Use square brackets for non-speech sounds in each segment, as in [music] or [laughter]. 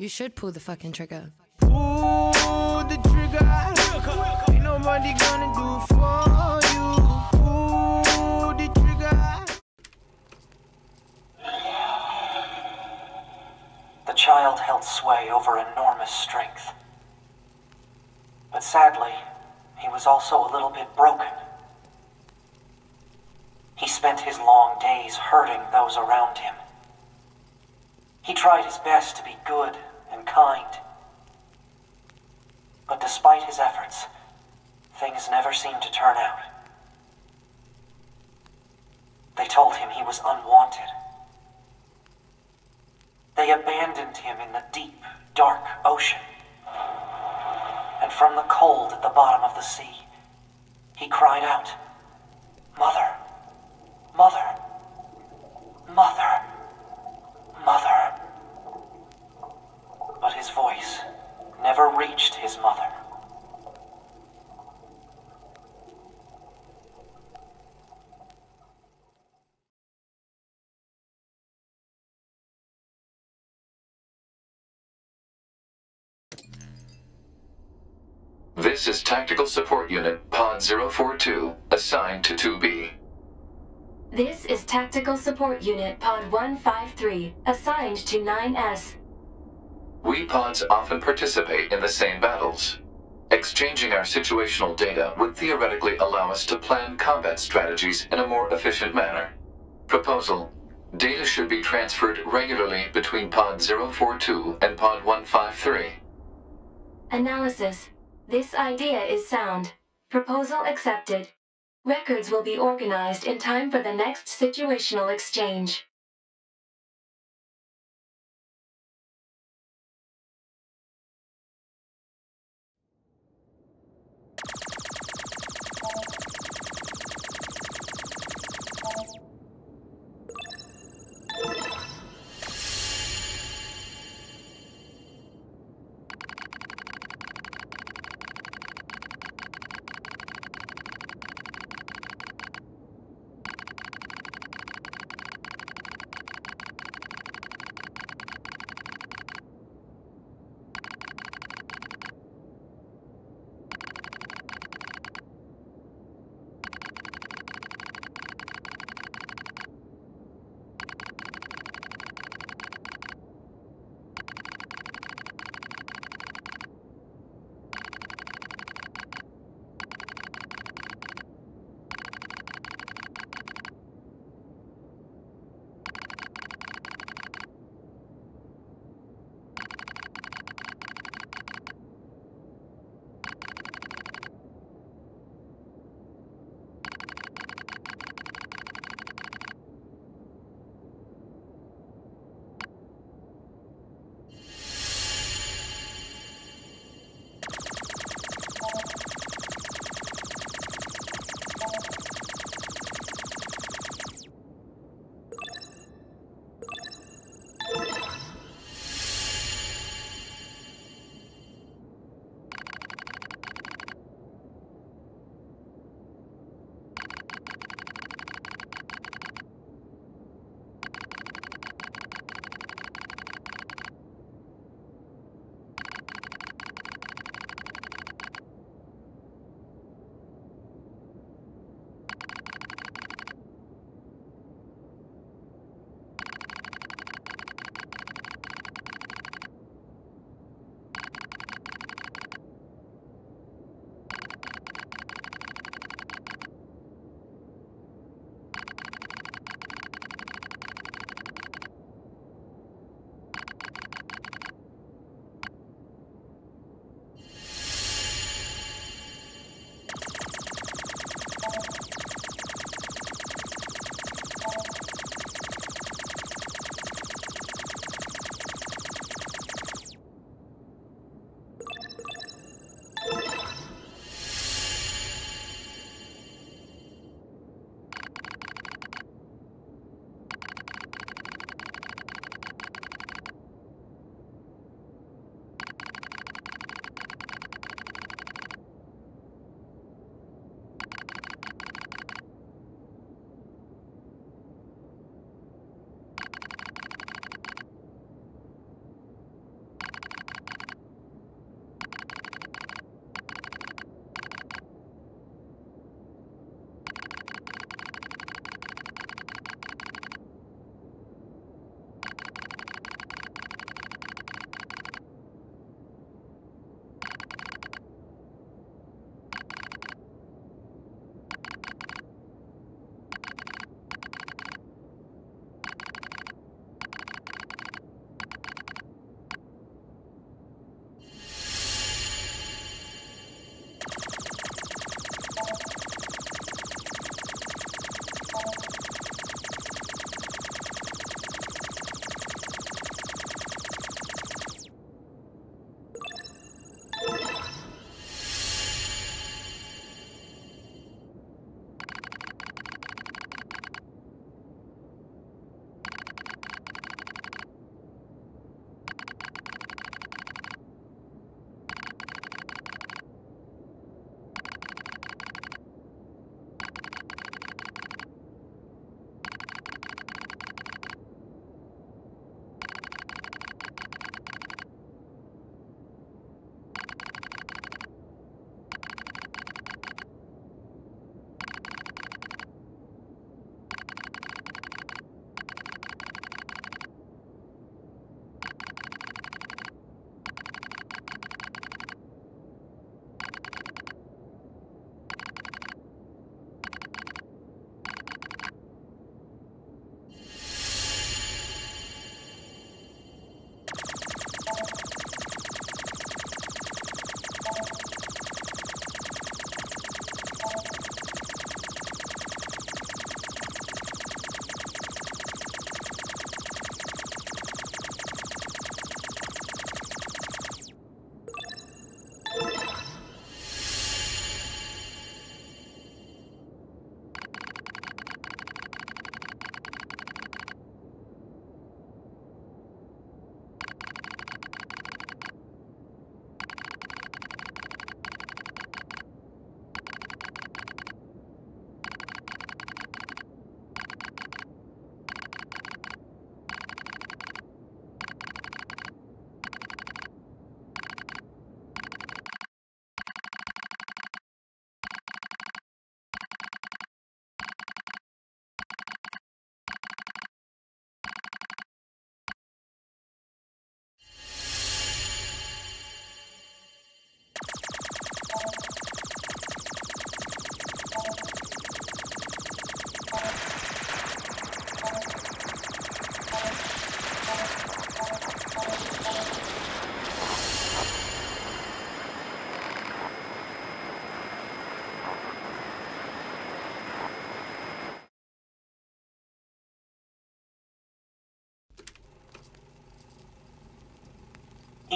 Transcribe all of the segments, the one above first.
You should pull the fucking trigger. Pull the trigger. Ain't nobody gonna do for you. Pull the trigger. The child held sway over enormous strength. But sadly, he was also a little bit broken. He spent his long days hurting those around him. He tried his best to be good and kind. But despite his efforts, things never seemed to turn out. They told him he was unwanted. They abandoned him in the deep, dark ocean. And from the cold at the bottom of the sea, he cried out, Mother, Mother, Mother, Mother. But his voice never reached his mother. This is Tactical Support Unit Pod 042, assigned to 2B. This is Tactical Support Unit Pod 153, assigned to 9S. We pods often participate in the same battles. Exchanging our situational data would theoretically allow us to plan combat strategies in a more efficient manner. Proposal Data should be transferred regularly between Pod 042 and Pod 153. Analysis. This idea is sound. Proposal accepted. Records will be organized in time for the next situational exchange.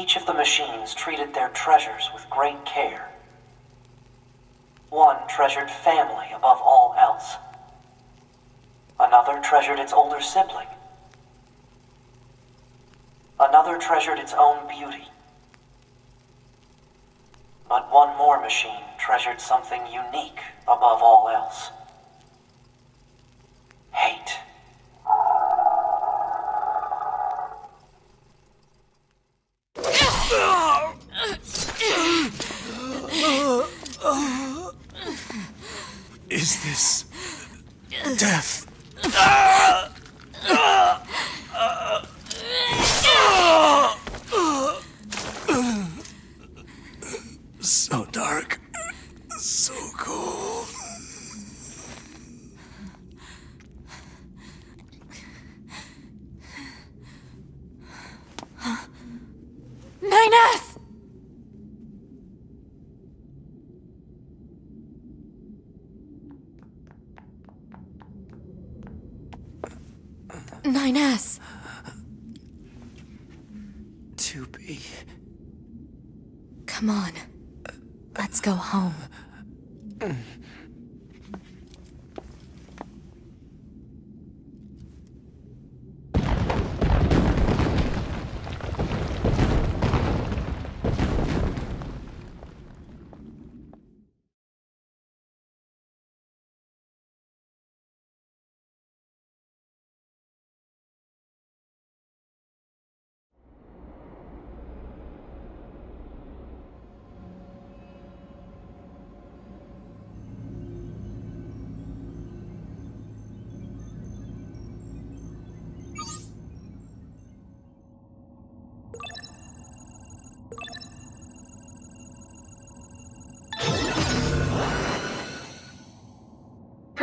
Each of the machines treated their treasures with great care. One treasured family above all else. Another treasured its older sibling. Another treasured its own beauty. But one more machine treasured something unique above all else. Hate. Is this death? 2B. Come on. Let's go home. Mm.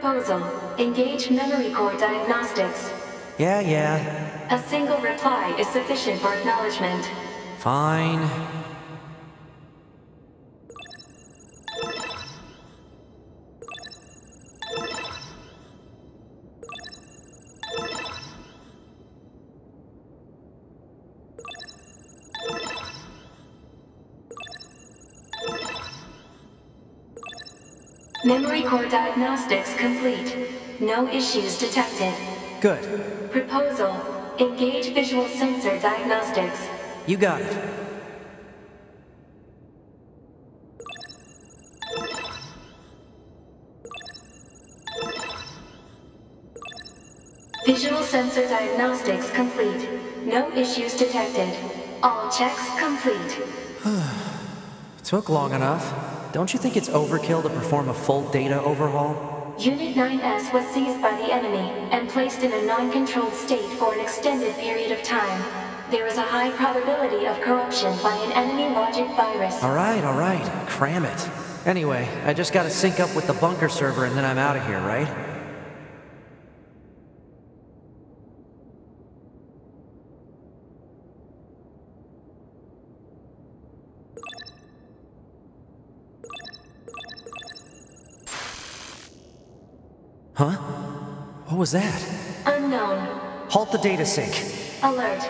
Proposal. Engage memory core diagnostics. Yeah, yeah. A single reply is sufficient for acknowledgement. Fine. Memory core diagnostics complete. No issues detected. Good. Proposal. Engage visual sensor diagnostics. You got it. Visual sensor diagnostics complete. No issues detected. All checks complete. [sighs] Took long enough. Don't you think it's overkill to perform a full data overhaul? Unit 9S was seized by the enemy and placed in a non-controlled state for an extended period of time. There is a high probability of corruption by an enemy logic virus. Alright, alright. Cram it. Anyway, I just gotta sync up with the bunker server and then I'm out of here, right? Huh? What was that? Unknown. Halt the data sync. Alert.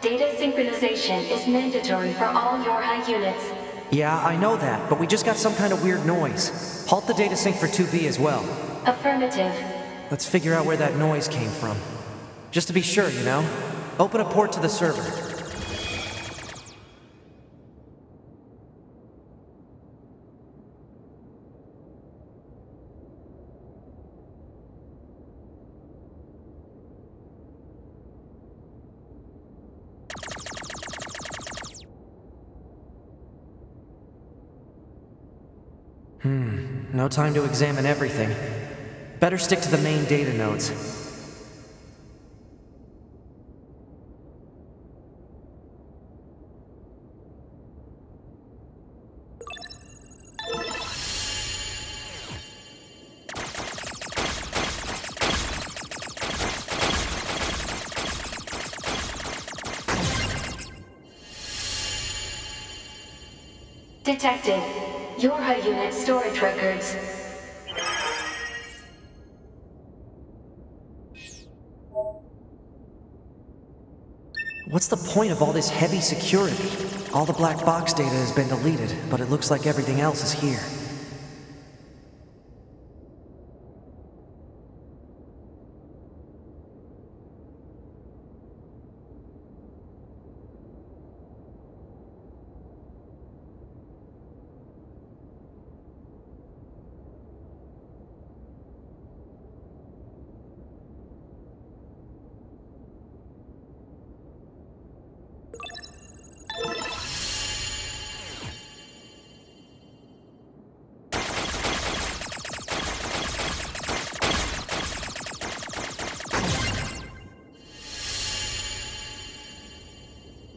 Data synchronization is mandatory for all YoRHa units. Yeah, I know that, but we just got some kind of weird noise. Halt the data sync for 2B as well. Affirmative. Let's figure out where that noise came from. Just to be sure, you know? Open a port to the server. No time to examine everything. Better stick to the main data nodes. What's the point of all this heavy security? All the black box data has been deleted, but it looks like everything else is here.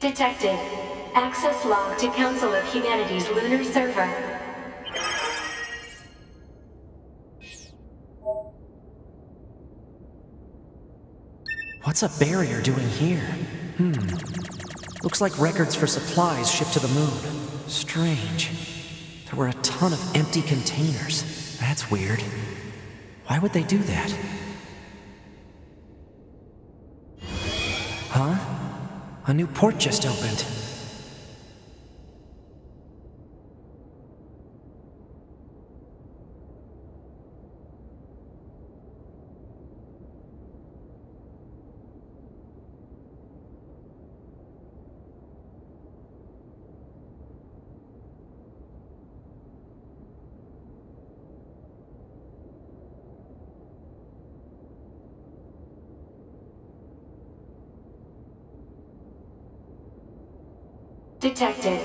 Detected. Access log to Council of Humanity's lunar server. What's a barrier doing here? Hmm. Looks like records for supplies shipped to the moon. Strange. There were a ton of empty containers. That's weird. Why would they do that? Huh? A new port just opened. Detected.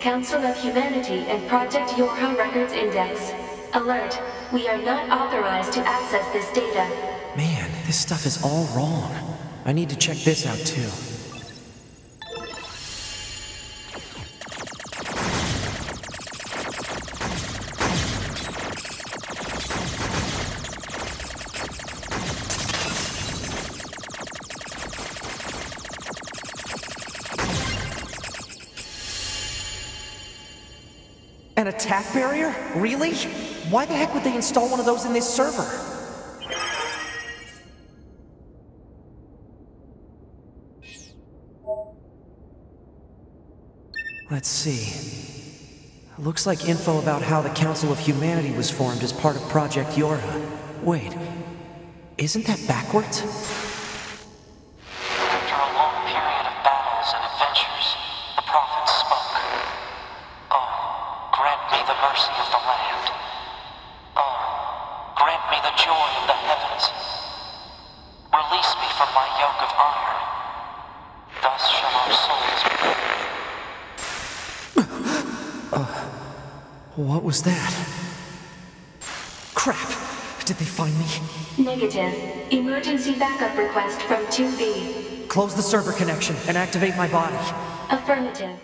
Council of Humanity and Project Yorha Records Index. Alert. We are not authorized to access this data. Man, this stuff is all wrong. I need to check this out too. An attack barrier? Really? Why the heck would they install one of those in this server? Let's see. Looks like info about how the Council of Humanity was formed as part of Project Yorha. Wait, isn't that backwards? Was that? Crap! Did they find me? Negative. Emergency backup request from 2B. Close the server connection and activate my body. Affirmative.